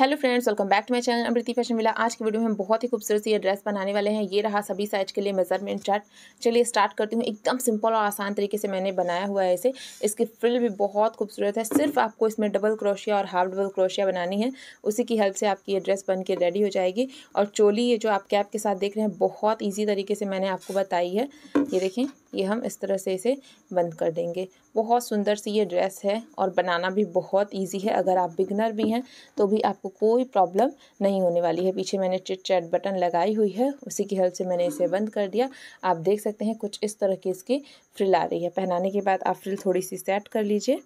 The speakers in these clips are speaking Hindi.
Hello friends welcome back to my channel Amriti fashion मिला आज की वीडियो में हम बहुत ही खूबसूरत ये ड्रेस बनाने वाले हैं। ये रहा सभी साइज़ के लिए मेज़रमेंट चार्ट चलिए स्टार्ट करती हूँ। एकदम सिंपल और आसान तरीके से मैंने बनाया हुआ है इसे। इसकी फ्रिल भी बहुत खूबसूरत है। सिर्फ़ आपको इसमें डबल क्रोशिया और हाफ़ डबल क्रोशिया बनानी है। उसी की हेल्प से आपकी ये ड्रेस बन के रेडी हो जाएगी। और चोली, ये जो आप कैप के साथ देख रहे हैं, बहुत ईजी तरीके से मैंने आपको बताई है। ये देखें ये हम इस तरह से इसे बंद कर देंगे। बहुत सुंदर सी ये ड्रेस है और बनाना भी बहुत इजी है। अगर आप बिगनर भी हैं तो भी आपको कोई प्रॉब्लम नहीं होने वाली है। पीछे मैंने चिट चैट बटन लगाई हुई है, उसी की हेल्प से मैंने इसे बंद कर दिया। आप देख सकते हैं कुछ इस तरह की इसकी फ्रिल आ रही है। पहनाने के बाद आप फ्रिल थोड़ी सी सेट कर लीजिए।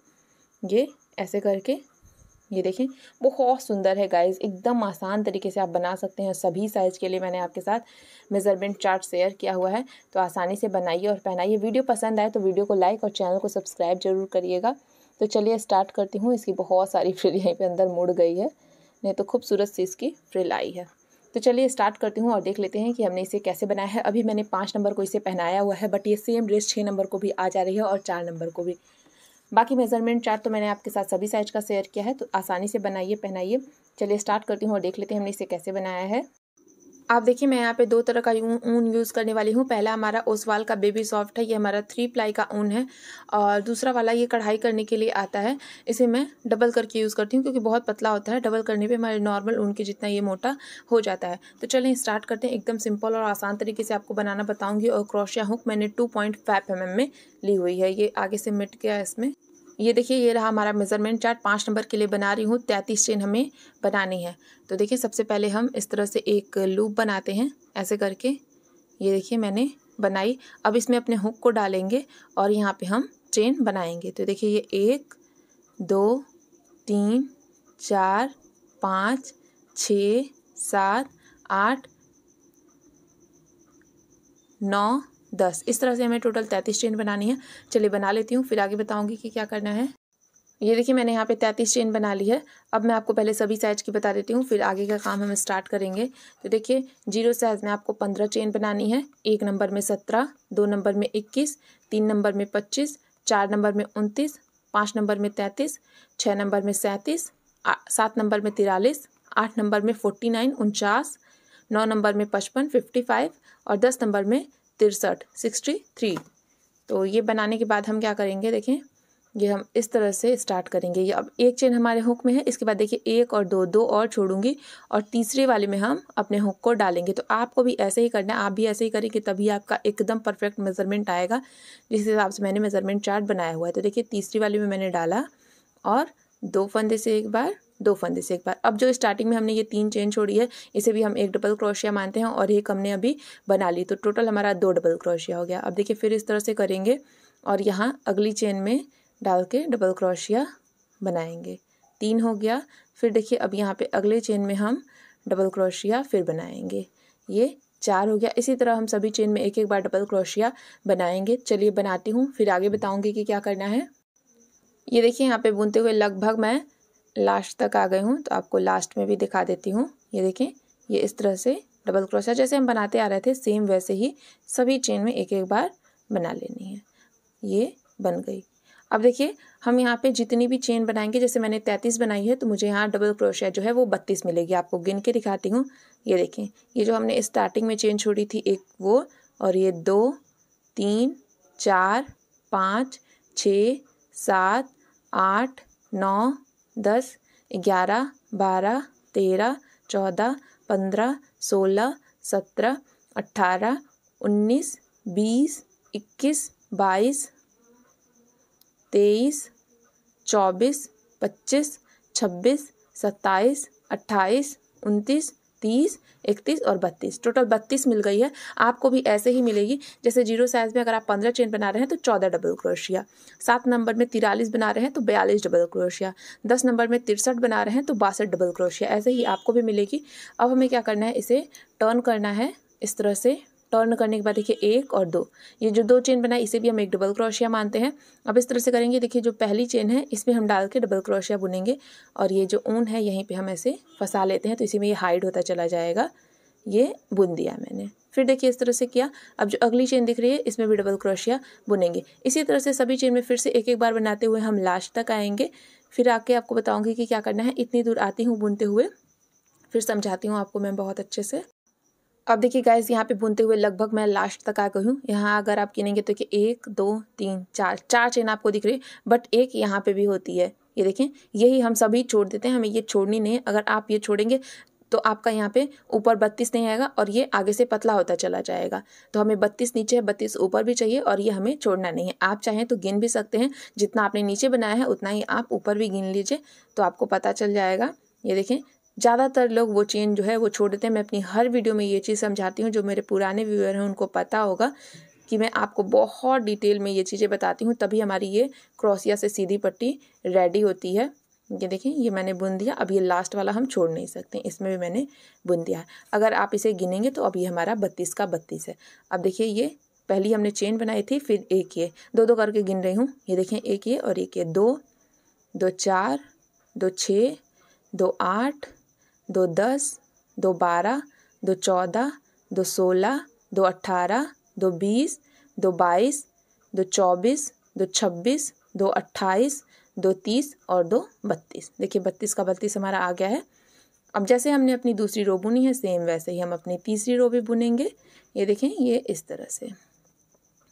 ये ऐसे करके ये देखें, बहुत सुंदर है गाइस एकदम आसान तरीके से आप बना सकते हैं सभी साइज़ के लिए मैंने आपके साथ मेज़रमेंट चार्ट शेयर किया हुआ है। तो आसानी से बनाइए और पहनाइए। वीडियो पसंद आए तो वीडियो को लाइक और चैनल को सब्सक्राइब ज़रूर करिएगा। तो चलिए स्टार्ट करती हूँ। इसकी बहुत सारी फ्रिल यहीं पर अंदर मुड़ गई है। नहीं तो खूबसूरत सी इसकी फ्रिल आई है। तो चलिए स्टार्ट करती हूँ और देख लेते हैं कि हमने इसे कैसे बनाया है। अभी मैंने पाँच नंबर को इसे पहनाया हुआ है बट ये सेम ड्रेस छः नंबर को भी आ जा रही है और चार नंबर को भी। बाकी मेज़रमेंट चार्ट तो मैंने आपके साथ सभी साइज़ का शेयर किया है तो आसानी से बनाइए, पहनाइए। चलिए स्टार्ट करती हूँ और देख लेते हैं हमने इसे कैसे बनाया है। आप देखिए, मैं यहाँ पे दो तरह का ऊन यूज़ करने वाली हूँ। पहला हमारा ओसवाल का बेबी सॉफ्ट है, ये हमारा थ्री प्लाई का ऊन है। और दूसरा वाला ये कढ़ाई करने के लिए आता है। इसे मैं डबल करके यूज़ करती हूँ, क्योंकि बहुत पतला होता है। डबल करने पे हमारे नॉर्मल ऊन के जितना ये मोटा हो जाता है। तो चलिए स्टार्ट करते हैं। एकदम सिंपल और आसान तरीके से आपको बनाना बताऊँगी। और क्रोशिया हुक मैंने टू पॉइंट फाइव एम में ली हुई है। ये आगे से मिट गया इसमें। ये देखिए, ये रहा हमारा मेज़रमेंट चार्ट पाँच नंबर के लिए बना रही हूँ। तैंतीस चेन हमें बनानी है। तो देखिए, सबसे पहले हम इस तरह से एक लूप बनाते हैं, ऐसे करके। ये देखिए, मैंने बनाई। अब इसमें अपने हुक को डालेंगे और यहाँ पे हम चेन बनाएँगे। तो देखिए, ये एक, दो, तीन, चार, पाँच, छ, सात, आठ, नौ दस इस तरह से हमें टोटल तैंतीस चेन बनानी है चलिए बना लेती हूँ फिर आगे बताऊँगी कि क्या करना है ये देखिए मैंने यहाँ पे तैंतीस चेन बना ली है अब मैं आपको पहले सभी साइज़ की बता देती हूँ फिर आगे का काम हम स्टार्ट करेंगे तो देखिए ज़ीरो साइज़ में आपको पंद्रह चेन बनानी है एक नंबर में सत्रह दो नंबर में इक्कीस तीन नंबर में पच्चीस चार नंबर में उनतीस पाँच नंबर में तैंतीस छः नंबर में सैंतीस सात नंबर में तिरालीस आठ नंबर में फोर्टी नाइन उनचास नौ नंबर में पचपन फिफ्टी फाइव और दस नंबर में तिरसठ सिक्सटी थ्री तो ये बनाने के बाद हम क्या करेंगे, देखें, ये हम इस तरह से स्टार्ट करेंगे। ये अब एक चेन हमारे हुक में है, इसके बाद देखिए, एक और दो दो और छोड़ूँगी और तीसरे वाले में हम अपने हुक को डालेंगे। तो आपको भी ऐसे ही करना है, आप भी ऐसे ही करेंगे, तभी आपका एकदम परफेक्ट मेज़रमेंट आएगा, जिस हिसाब से मैंने मेज़रमेंट चार्ट बनाया हुआ है। तो देखिए, तीसरी वाली में मैंने डाला और दो फंदे से एक बार दो फंदे से एक बार। अब जो स्टार्टिंग में हमने ये तीन चेन छोड़ी है, इसे भी हम एक डबल क्रोशिया मानते हैं और एक हमने अभी बना ली। तो टोटल हमारा दो डबल क्रोशिया हो गया। अब देखिए फिर इस तरह से करेंगे और यहाँ अगली चेन में डाल के डबल क्रोशिया बनाएँगे। तीन हो गया। फिर देखिए अब यहाँ पे अगले चेन में हम डबल क्रोशिया फिर बनाएँगे। ये चार हो गया। इसी तरह हम सभी चेन में एक एक बार डबल क्रोशिया बनाएँगे। चलिए बनाती हूँ। फिर आगे बताऊँगी कि क्या करना है। ये देखिए यहाँ पे बुनते हुए लगभग मैं लास्ट तक आ गई हूँ तो आपको लास्ट में भी दिखा देती हूँ। ये देखें, ये इस तरह से डबल क्रोशिया जैसे हम बनाते आ रहे थे सेम वैसे ही सभी चेन में एक एक बार बना लेनी है। ये बन गई। अब देखिए, हम यहाँ पे जितनी भी चेन बनाएँगे, जैसे मैंने तैंतीस बनाई है तो मुझे यहाँ डबल क्रोशिया जो है, वो बत्तीस मिलेगी। आपको गिन के दिखाती हूँ। ये देखें, ये जो हमने स्टार्टिंग में चेन छोड़ी थी, एक वो, और ये दो, तीन, चार, पाँच, छ, सात, आठ, नौ दस, ग्यारह, बारह, तेरह, चौदह, पंद्रह, सोलह, सत्रह अट्ठारह उन्नीस, बीस, इक्कीस, बाईस, तेईस, चौबीस, पच्चीस, छब्बीस, सत्ताईस, अट्ठाईस, उनतीस तीस इकतीस और बत्तीस। टोटल बत्तीस मिल गई है। आपको भी ऐसे ही मिलेगी। जैसे ज़ीरो साइज़ में अगर आप पंद्रह चेन बना रहे हैं तो चौदह डबल क्रोशिया सात नंबर में तिरालीस बना रहे हैं तो बयालीस डबल क्रोशिया दस नंबर में तिरसठ बना रहे हैं तो बासठ डबल क्रोशिया ऐसे ही आपको भी मिलेगी। अब हमें क्या करना है? इसे टर्न करना है। इस तरह से टर्न करने के बाद देखिए एक और दो। ये जो दो चेन बनाए, इसे भी हम एक डबल क्रोशिया मानते हैं। अब इस तरह से करेंगे, देखिए जो पहली चेन है, इसमें हम डाल के डबल क्रोशिया बुनेंगे और ये जो ऊन है, यहीं पे हम ऐसे फंसा लेते हैं तो इसी में ये हाइड होता चला जाएगा। ये बुन दिया मैंने। फिर देखिए इस तरह से किया। अब जो अगली चेन दिख रही है, इसमें भी डबल क्रोशिया बुनेंगे। इसी तरह से सभी चेन में फिर से एक एक बार बनाते हुए हम लास्ट तक आएँगे। फिर आके आपको बताऊँगी कि क्या करना है। इतनी दूर आती हूँ बुनते हुए। फिर समझाती हूँ आपको मैं बहुत अच्छे से। अब देखिए गाइस यहाँ पे बुनते हुए लगभग मैं लास्ट तक आ गई हूँ। यहाँ अगर आप गिनेंगे तो कि एक, दो, तीन, चार चार चेन आपको दिख रही है बट एक यहाँ पे भी होती है। ये देखें, यही हम सभी छोड़ देते हैं, हमें ये छोड़नी नहीं अगर आप ये छोड़ेंगे तो आपका यहाँ पे ऊपर बत्तीस नहीं आएगा और ये आगे से पतला होता चला जाएगा। तो हमें बत्तीस नीचे है, बत्तीस ऊपर भी चाहिए और ये हमें छोड़ना नहीं है। आप चाहें तो गिन भी सकते हैं, जितना आपने नीचे बनाया है, उतना ही आप ऊपर भी गिन लीजिए तो आपको पता चल जाएगा। ये देखें ज़्यादातर लोग वो चेन जो है वो छोड़ देते हैं। मैं अपनी हर वीडियो में ये चीज़ समझाती हूँ, जो मेरे पुराने व्यूअर हैं, उनको पता होगा कि मैं आपको बहुत डिटेल में ये चीज़ें बताती हूँ। तभी हमारी ये क्रॉसिया से सीधी पट्टी रेडी होती है। ये देखें ये मैंने बुन दिया। अब ये लास्ट वाला हम छोड़ नहीं सकते। इसमें भी मैंने बुन दिया है। अगर आप इसे गिनेंगे तो अब ये हमारा बत्तीस का बत्तीस है। अब देखिए, ये पहली हमने चेन बनाई थी, फिर एक ये। दो दो करके गिन रही हूँ। ये देखें एक ये और एक ये। दो दो चार, दो छः, दो आठ दो दस, दो बारह, दो चौदह, दो सोलह, दो अट्ठारह दो बीस, दो बाईस, दो चौबीस, दो छब्बीस, दो अट्ठाईस, दो तीस और दो बत्तीस। देखिए, बत्तीस का बत्तीस हमारा आ गया है। अब जैसे हमने अपनी दूसरी रो बुनी है, सेम वैसे ही हम अपनी तीसरी रो भी बुनेंगे। ये देखें, ये इस तरह से,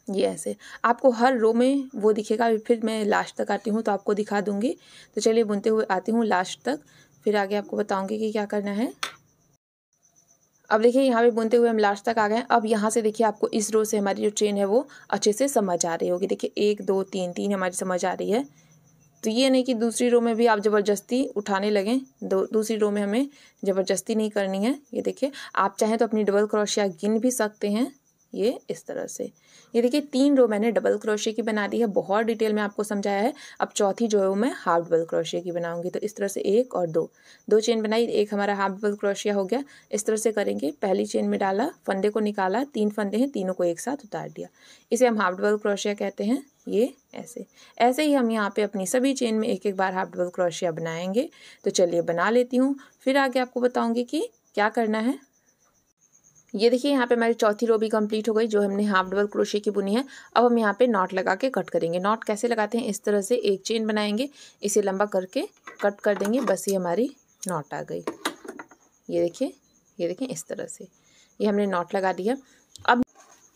ये ऐसे। आपको हर रो में वो दिखेगा। फिर मैं लास्ट तक आती हूँ तो आपको दिखा दूँगी। तो चलिए बुनते हुए आती हूँ लास्ट तक। फिर आगे आपको बताऊँगी कि क्या करना है। अब देखिए, यहाँ पे बुनते हुए हम लास्ट तक आ गए अब यहाँ से देखिए, आपको इस रो से हमारी जो चेन है, वो अच्छे से समझ आ रही होगी। देखिए, एक, दो, तीन तीन हमारी समझ आ रही है। तो ये नहीं कि दूसरी रो में भी आप ज़बरदस्ती उठाने लगें। दो, दूसरी रो में हमें ज़बरदस्ती नहीं करनी है। ये देखिए, आप चाहें तो अपनी डबल क्रोशिया गिन भी सकते हैं। ये इस तरह से। ये देखिए, तीन रो मैंने डबल क्रोशे की बना दी है। बहुत डिटेल में आपको समझाया है। अब चौथी जो है वो मैं हाफ़ डबल क्रोशे की बनाऊँगी। तो इस तरह से एक और दो। दो चेन बनाई, एक हमारा हाफ़ डबल क्रोशिया हो गया। इस तरह से करेंगे। पहली चेन में डाला, फंदे को निकाला। तीन फंदे हैं, तीनों को एक साथ उतार दिया। इसे हम हाफ़ डबल क्रोशिया कहते हैं। ये ऐसे। ऐसे ही हम यहाँ पे अपनी सभी चेन में एक एक बार हाफ़ डबल क्रोशिया बनाएँगे। तो चलिए बना लेती हूँ। फिर आगे आपको बताऊँगी कि क्या करना है। ये देखिए, यहाँ पे हमारी चौथी रो भी कंप्लीट हो गई, जो हमने हाफ़ डबल क्रोशे की बुनी है। अब हम यहाँ पे नॉट लगा के कट करेंगे। नॉट कैसे लगाते हैं? इस तरह से एक चेन बनाएँगे। इसे लंबा करके कट कर देंगे। बस ये हमारी नॉट आ गई। ये देखिए ये देखिए, इस तरह से। ये हमने नॉट लगा दिया। अब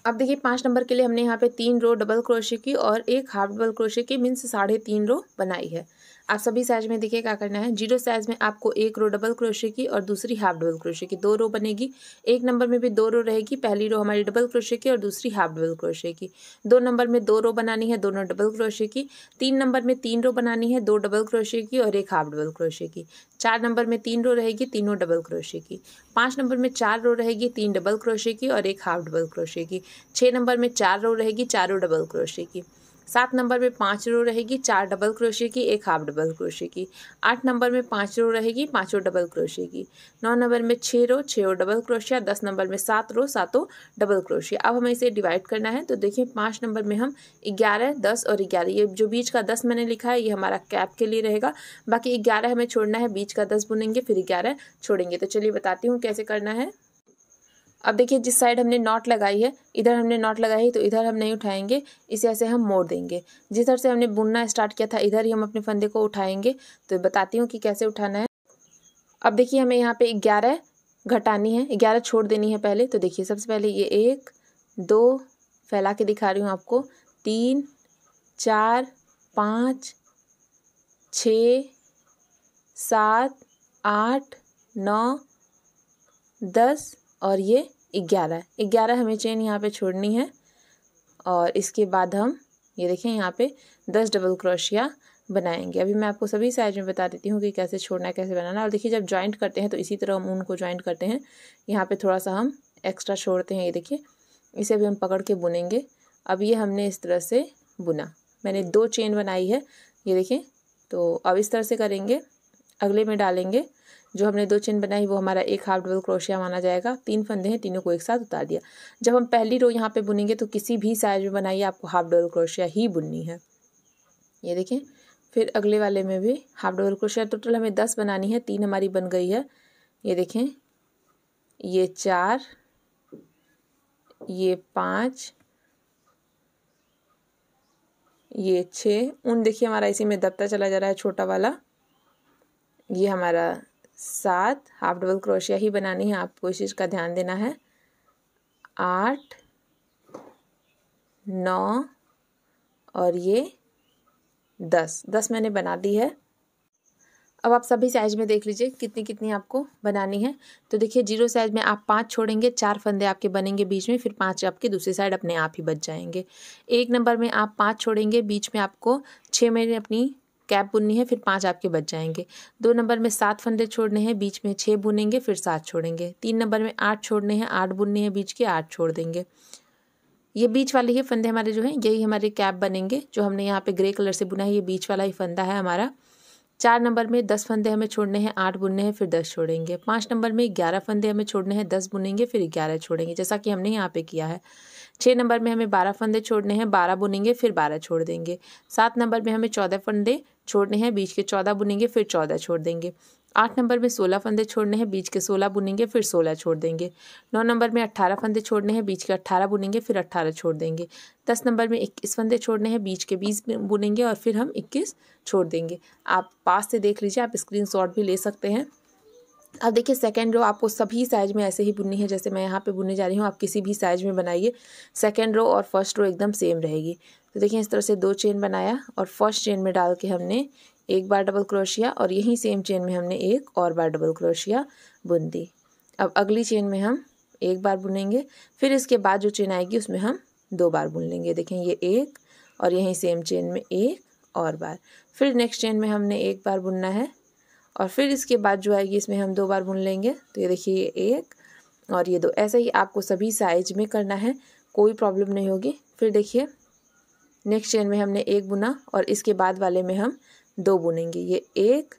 अब देखिए, पाँच नंबर के लिए हमने यहाँ पे तीन रो डबल क्रोशे की और एक हाफ़ डबल क्रोशे की। मीन्स साढ़े तीन रो बनाई है। आप सभी साइज़ में देखिए क्या करना है ज़ीरो साइज़ में आपको एक रो डबल क्रोशे की और दूसरी हाफ़ डबल क्रोशे की दो रो बनेगी एक नंबर में भी दो रो रहेगी पहली रो हमारी डबल क्रोशे की और दूसरी हाफ़ डबल क्रोशे की दो नंबर में दो रो बनानी है दोनों डबल क्रोशे की तीन नंबर में तीन रो बनानी है दो डबल क्रोशे की और एक हाफ़ डबल क्रोशे की चार नंबर में तीन रो रहेगी तीनों डबल क्रोशे की पाँच नंबर में चार रो रहेगी तीन डबल क्रोशे की और एक हाफ़ डबल क्रोशे की छः नंबर में चार रो रहेगी चारों डबल क्रोशे की सात नंबर में पाँच रो रहेगी, चार डबल क्रोशे की, एक हाफ़ डबल क्रोशे की। आठ नंबर में पाँच रो रहेगी, पाँचों डबल क्रोशे की। नौ नंबर में छः रो छः रो डबल क्रोशिया दस नंबर में सात रो, सातों डबल क्रोशिया अब हमें इसे डिवाइड करना है तो देखिए पाँच नंबर में हम ग्यारह, दस और ग्यारह, ये जो बीच का दस मैंने लिखा है, ये हमारा कैप के लिए रहेगा। बाकी ग्यारह हमें छोड़ना है, बीच का दस बुनेंगे, फिर ग्यारह छोड़ेंगे। तो चलिए बताती हूँ कैसे करना है। अब देखिए जिस साइड हमने नॉट लगाई है, इधर हमने नॉट लगाई है तो इधर हम नहीं उठाएँगे, इसे ऐसे हम मोड़ देंगे। जिस तरह से हमने बुनना स्टार्ट किया था, इधर ही हम अपने फंदे को उठाएँगे तो बताती हूँ कि कैसे उठाना है। अब देखिए हमें यहाँ पे ग्यारह घटानी है, ग्यारह छोड़ देनी है पहले तो देखिए सबसे पहले ये एक, दो, फैला के दिखा रही हूँ आपको, तीन, चार, पाँच, छ, सात, आठ, नौ, दस और ये ग्यारह। ग्यारह हमें चेन यहाँ पे छोड़नी है और इसके बाद हम, ये देखें, यहाँ पे दस डबल क्रोशिया बनाएँगे। अभी मैं आपको सभी साइज़ में बता देती हूँ कि कैसे छोड़ना है, कैसे बनाना और देखिए, जब जॉइंट करते हैं तो इसी तरह हम ऊन को ज्वाइंट करते हैं। यहाँ पे थोड़ा सा हम एक्स्ट्रा छोड़ते हैं, ये देखिए। इसे भी हम पकड़ के बुनेंगे। अब ये हमने इस तरह से बुना। मैंने दो चेन बनाई है, ये देखें। तो अब इस तरह से करेंगे। अगले में डालेंगे जो हमने दो चेन बनाई, वो हमारा एक हाफ़ डबल क्रोशिया माना जाएगा। तीन फंदे हैं, तीनों को एक साथ उतार दिया। जब हम पहली रो यहाँ पे बुनेंगे तो किसी भी साइज़ में बनाइए, आपको हाफ़ डबल क्रोशिया ही बुननी है। ये देखें, फिर अगले वाले में भी हाफ़ डबल क्रोशिया टोटल हमें दस बनानी है, तीन हमारी बन गई है। ये देखें, ये चार, ये पाँच, ये छः। उन देखिए, हमारा इसी में दबता चला जा रहा है, छोटा वाला। ये हमारा सात हाफ़ डबल क्रोशिया ही बनानी है आपको, इस चीज़ का ध्यान देना है। आठ, नौ और ये दस। दस मैंने बना दी है। अब आप सभी साइज़ में देख लीजिए कितनी कितनी आपको बनानी है। तो देखिए ज़ीरो साइज़ में आप पाँच छोड़ेंगे, चार फंदे आपके बनेंगे बीच में, फिर पाँच आपके दूसरी साइड अपने आप ही बच जाएँगे। एक नंबर में आप पाँच छोड़ेंगे, बीच में आपको छः में अपनी कैप बुननी है, फिर पाँच आपके बच जाएँगे। दो नंबर में सात फंदे छोड़ने हैं, बीच में छः बुनेंगे, फिर सात छोड़ेंगे। तीन नंबर में आठ छोड़ने हैं, आठ बुनने हैं, बीच के आठ छोड़ देंगे। ये बीच वाले ही फंदे हमारे जो हैं, यही हमारे कैप बनेंगे, जो हमने यहाँ पे ग्रे कलर से बुना है, ये बीच वाला ही फंदा है हमारा। चार नंबर में दस फंदे हमें छोड़ने हैं, आठ बुनने हैं, फिर दस छोड़ेंगे। पाँच नंबर में ग्यारह फंदे हमें छोड़ने हैं, दस बुनेंगे, फिर ग्यारह छोड़ेंगे, जैसा कि हमने यहाँ पे किया है। छः नंबर में हमें बारह फंदे छोड़ने हैं, बारह बुनेंगे, फिर बारह छोड़ देंगे। सात नंबर में हमें चौदह फंदे छोड़ने हैं, बीच के चौदह बुनेंगे, फिर चौदह छोड़ देंगे। आठ नंबर में सोलह फंदे छोड़ने हैं, बीच के सोलह बुनेंगे, फिर सोलह छोड़ देंगे। नौ नंबर में अट्ठारह फंदे छोड़ने हैं, बीच के अट्ठारह बुनेंगे, फिर अट्ठारह छोड़ देंगे। दस नंबर में इक्कीस फंदे छोड़ने हैं, बीच के बीस बुनेंगे और फिर हम इक्कीस छोड़ देंगे। आप पास से देख लीजिए, आप स्क्रीन भी ले सकते हैं। अब देखिए सेकेंड रो आपको सभी साइज़ में ऐसे ही बुननी है जैसे मैं यहाँ पे बुनने जा रही हूँ। आप किसी भी साइज़ में बनाइए। सेकेंड रो और फ़र्स्ट रो एकदम सेम रहेगी। तो देखिए, इस तरह से दो चेन बनाया और फ़र्स्ट चेन में डाल के हमने एक बार डबल क्रोशिया और यही सेम चेन में हमने एक और बार डबल क्रोशिया बुन दी। अब अगली चेन में हम एक बार बुनेंगे। फिर इसके बाद जो चेन आएगी, उसमें हम दो बार बुन लेंगे। देखें ये एक और यहीं सेम चेन में एक और बार। फिर नेक्स्ट चेन में हमने एक बार बुनना है। और फिर इसके बाद जो आएगी, इसमें हम दो बार बुन लेंगे। तो ये देखिए एक और ये दो। ऐसे ही आपको सभी साइज़ में करना है, कोई प्रॉब्लम नहीं होगी। फिर देखिए नेक्स्ट चेन में हमने एक बुना और इसके बाद वाले में हम दो बुनेंगे। ये एक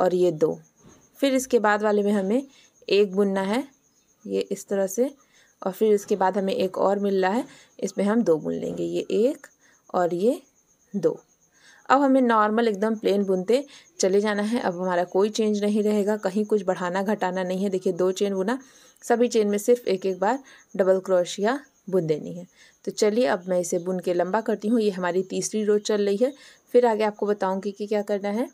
और ये दो। फिर इसके बाद वाले में हमें एक बुनना है, ये इस तरह से। और फिर इसके बाद हमें एक और मिल रहा है, इसमें हम दो बुन लेंगे। ये एक और ये दो। अब हमें नॉर्मल एकदम प्लेन बुनते चले जाना है। अब हमारा कोई चेंज नहीं रहेगा, कहीं कुछ बढ़ाना घटाना नहीं है। देखिए, दो चेन बुना, सभी चेन में सिर्फ़ एक एक बार डबल क्रोशिया बुन देनी है। तो चलिए, अब मैं इसे बुन के लंबा करती हूँ। ये हमारी तीसरी रोज चल रही है। फिर आगे आपको बताऊँगी कि क्या करना है।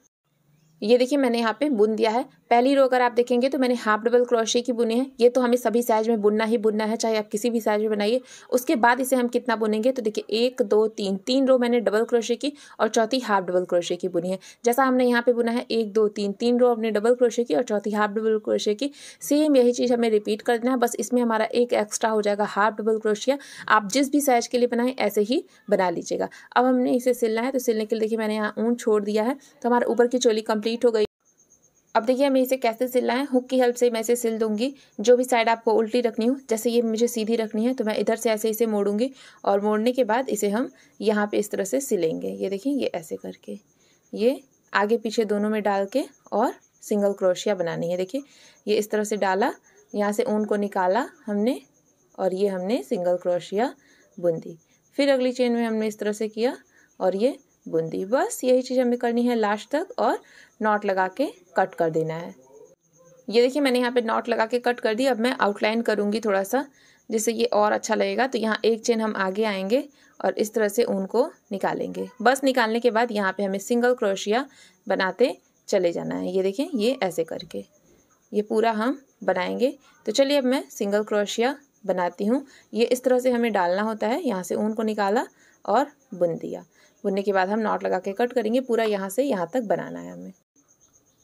ये देखिए मैंने यहाँ पे बुन दिया है। पहली रो अगर आप देखेंगे तो मैंने हाफ़ डबल क्रोशे की बुनी है। ये तो हमें सभी साइज़ में बुनना ही बुनना है, चाहे आप किसी भी साइज़ में बनाइए। उसके बाद इसे हम कितना बुनेंगे तो देखिए एक, दो, तीन तीन रो मैंने डबल क्रोशे की और चौथी हाफ़ डबल क्रोशे की बुनी है। जैसा हमने यहाँ पे बुना है, एक, दो, तीन तीन रो हमने डबल क्रोशे की और चौथी हाफ़ डबल क्रोशे की। सेम यही चीज़ हमें रिपीट कर देना है, बस इसमें हमारा एक एक्स्ट्रा हो जाएगा हाफ़ डबल क्रोशिया आप जिस भी साइज़ के लिए बनाएँ, ऐसे ही बना लीजिएगा। अब हमने इसे सिलना है तो सिलने के लिए देखिए मैंने यहाँ ऊन छोड़ दिया है। तो हमारा ऊपर की चोली कंप्लीट हो गई। अब देखिए हमें इसे कैसे सिलना है? हुक की हेल्प से मैं इसे सिल दूँगी। जो भी साइड आपको उल्टी रखनी हो, जैसे ये मुझे सीधी रखनी है तो मैं इधर से ऐसे इसे मोड़ूँगी और मोड़ने के बाद इसे हम यहाँ पे इस तरह से सिलेंगे। ये देखिए, ये ऐसे करके। ये आगे पीछे दोनों में डाल के और सिंगल क्रोशिया बनानी है। देखिए, ये इस तरह से डाला, यहाँ से ऊन को निकाला हमने और ये हमने सिंगल क्रोशिया बुन दी। फिर अगली चेन में हमने इस तरह से किया और ये बूंदी। बस यही चीज़ हमें करनी है लास्ट तक और नॉट लगा के कट कर देना है। ये देखिए, मैंने यहाँ पे नॉट लगा के कट कर दी। अब मैं आउटलाइन करूँगी थोड़ा सा, जिससे ये और अच्छा लगेगा। तो यहाँ एक चेन हम आगे आएँगे और इस तरह से ऊन को निकालेंगे। बस निकालने के बाद यहाँ पे हमें सिंगल क्रोशिया बनाते चले जाना है। ये देखें ये ऐसे करके, ये पूरा हम बनाएँगे। तो चलिए, अब मैं सिंगल क्रोशिया बनाती हूँ। ये इस तरह से हमें डालना होता है। यहाँ से ऊन को निकाला और बुन दिया। बुनने के बाद हम नॉट लगा के कट करेंगे। पूरा यहाँ से यहाँ तक बनाना है हमें।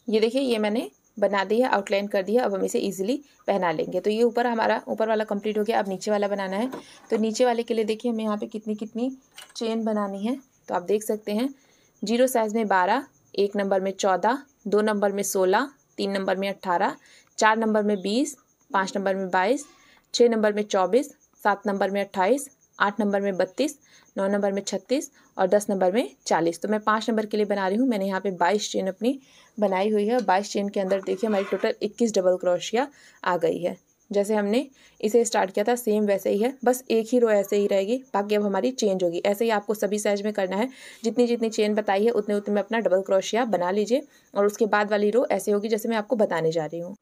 ये देखिए, ये मैंने बना दी है, आउटलाइन कर दिया अब हम इसे इजीली पहना लेंगे। तो ये ऊपर हमारा, ऊपर वाला कंप्लीट हो गया। अब नीचे वाला बनाना है। तो नीचे वाले के लिए देखिए, हमें यहाँ पे कितनी कितनी चेन बनानी है। तो आप देख सकते हैं। ज़ीरो साइज़ में बारह, एक नंबर में चौदह, दो नंबर में सोलह, तीन नंबर में अट्ठारह चार नंबर में बीस, पाँच नंबर में बाईस छः नंबर में चौबीस, सात नंबर में अट्ठाईस, आठ नंबर में बत्तीस, नौ नंबर में छत्तीस और दस नंबर में चालीस। तो मैं पाँच नंबर के लिए बना रही हूँ। मैंने यहाँ पे बाईस चेन अपनी बनाई हुई है बाईस चेन के अंदर देखिए हमारी टोटल इक्कीस डबल क्रोशिया आ गई है। जैसे हमने इसे स्टार्ट किया था, सेम वैसे ही है। बस एक ही रो ऐसे ही रहेगी। बाकी अब हमारी चेंज होगी। ऐसे ही आपको सभी साइज़ में करना है। जितनी जितनी चेन बताई है, उतने उतने में अपना डबल क्रोशिया बना लीजिए और उसके बाद वाली रो ऐसे होगी जैसे मैं आपको बताने जा रही हूँ।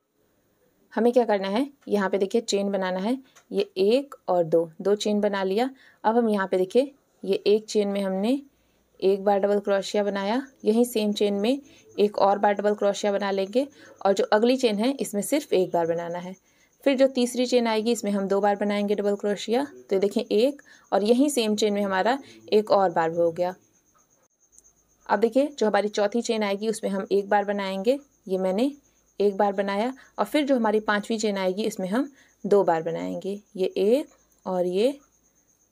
हमें क्या करना है? यहाँ पे देखिए चेन बनाना है। ये एक और दो। दो चेन बना लिया। अब हम यहाँ पे देखिए, ये एक चेन में हमने एक बार डबल क्रोशिया बनाया। यहीं सेम चेन में एक और बार डबल क्रोशिया बना लेंगे। और जो अगली चेन है, इसमें सिर्फ़ एक बार बनाना है। फिर जो तीसरी चेन आएगी, इसमें हम दो बार बनाएँगे डबल क्रोशिया तो देखें एक और यहीं सेम चेन में हमारा एक और बार हो गया। अब देखिए, जो हमारी चौथी चेन आएगी, उसमें हम एक बार बनाएँगे। ये मैंने एक बार बनाया और फिर जो हमारी पांचवी चेन आएगी, इसमें हम दो बार बनाएँगे। ये एक और ये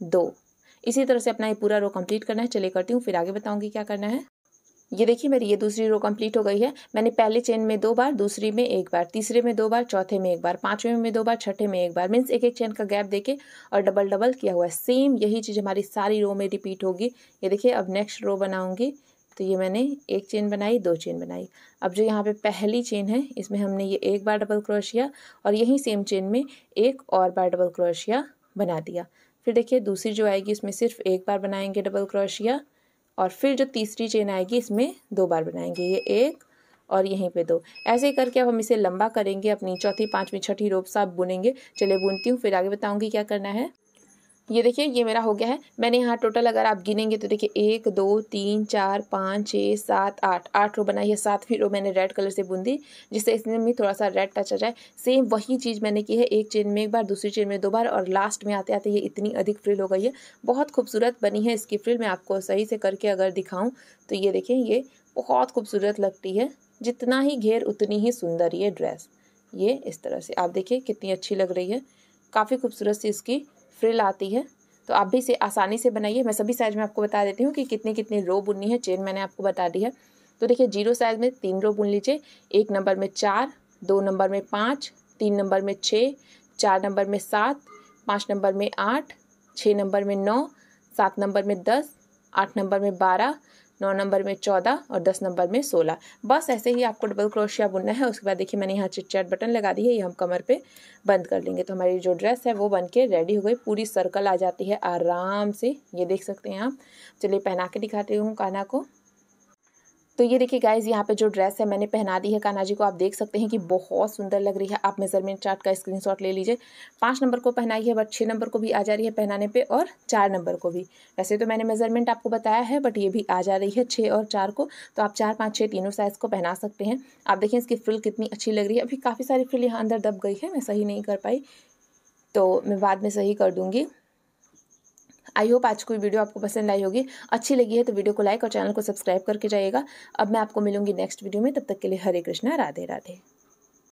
दो। इसी तरह से अपना ये पूरा रो कंप्लीट करना है। चलिए करती हूँ, फिर आगे बताऊँगी क्या करना है। ये देखिए, मेरी ये दूसरी रो कंप्लीट हो गई है। मैंने पहले चेन में दो बार, दूसरी में एक बार, तीसरे में दो बार, चौथे में एक बार, पाँचवें में दो बार, छठे में एक बार। मीन्स एक एक चेन का गैप देके और डबल डबल किया हुआ है। सेम यही चीज़ हमारी सारी रो में रिपीट होगी। ये देखिए, अब नेक्स्ट रो बनाऊँगी। तो ये मैंने एक चेन बनाई, दो चेन बनाई। अब जो यहाँ पे पहली चेन है, इसमें हमने ये एक बार डबल क्रोशिया और यही सेम चेन में एक और बार डबल क्रोशिया बना दिया। फिर देखिए, दूसरी जो आएगी, इसमें सिर्फ़ एक बार बनाएँगे डबल क्रोशिया और फिर जो तीसरी चेन आएगी, इसमें दो बार बनाएँगे। ये एक और यहीं पे दो। ऐसे करके अब हम इसे लंबा करेंगे, अपनी चौथी, पाँचवीं, छठी रोप साफ़ बुनेंगे। चलिए, बुनती हूँ, फिर आगे बताऊँगी क्या करना है। ये देखिए, ये मेरा हो गया है। मैंने यहाँ टोटल अगर आप गिनेंगे तो देखिए, एक, दो, तीन, चार, पाँच छः सात, आठ। आठ रो बनाई है सातवीं रो मैंने रेड कलर से बुन दी, जिससे इसमें भी थोड़ा सा रेड टच आ जाए। सेम वही चीज़ मैंने की है, एक चेन में एक बार, दूसरी चेन में दो बार, और लास्ट में आते आते ये इतनी अधिक फ्रिल हो गई है। बहुत खूबसूरत बनी है इसकी फ्रिल मैं आपको सही से करके अगर दिखाऊँ तो ये देखें ये बहुत खूबसूरत लगती है। जितना ही घेर, उतनी ही सुंदर ये ड्रेस ये इस तरह से, आप देखिए कितनी अच्छी लग रही है। काफ़ी खूबसूरत सी इसकी फ्रिल आती है। तो आप भी इसे आसानी से बनाइए। मैं सभी साइज़ में आपको बता देती हूँ कि कितने कितने रो बुननी है। चेन मैंने आपको बता दी है। तो देखिए ज़ीरो साइज़ में तीन रो बुन लीजिए। एक नंबर में चार, दो नंबर में पाँच, तीन नंबर में छः चार नंबर में सात, पाँच नंबर में आठ छः नंबर में नौ, सात नंबर में दस, आठ नंबर में बारह नौ नंबर में चौदह और दस नंबर में सोलह। बस ऐसे ही आपको डबल क्रोशिया बुनना है, उसके बाद देखिए मैंने यहाँ चिटचैट बटन लगा दी है, ये हम कमर पे बंद कर लेंगे। तो हमारी जो ड्रेस है वो बन के रेडी हो गई, पूरी सर्कल आ जाती है आराम से। ये देख सकते हैं आप। चलिए पहना के दिखाती हूँ काना को। तो ये देखिए गाइज़ यहाँ पे जो ड्रेस है, मैंने पहना दी है। कान्हा जी को आप देख सकते हैं कि बहुत सुंदर लग रही है। आप मेज़रमेंट चार्ट का स्क्रीनशॉट ले लीजिए। पाँच नंबर को पहनाई है बट छः नंबर को भी आ जा रही है पहनाने पे और चार नंबर को भी। वैसे तो मैंने मेज़रमेंट आपको बताया है बट ये भी आ जा रही है छः और चार को। तो आप चार, पाँच छः तीनों साइज़ को पहना सकते हैं। आप देखें इसकी फ्रिल कितनी अच्छी लग रही है। अभी काफ़ी सारी फ्रिल यहाँ अंदर दब गई है, मैं सही नहीं कर पाई। तो मैं बाद में सही कर दूँगी। आई होप आज कोई वीडियो आपको पसंद आई होगी। अच्छी लगी है तो वीडियो को लाइक और चैनल को सब्सक्राइब करके जाइएगा। अब मैं आपको मिलूँगी नेक्स्ट वीडियो में। तब तक के लिए हरे कृष्णा, राधे राधे।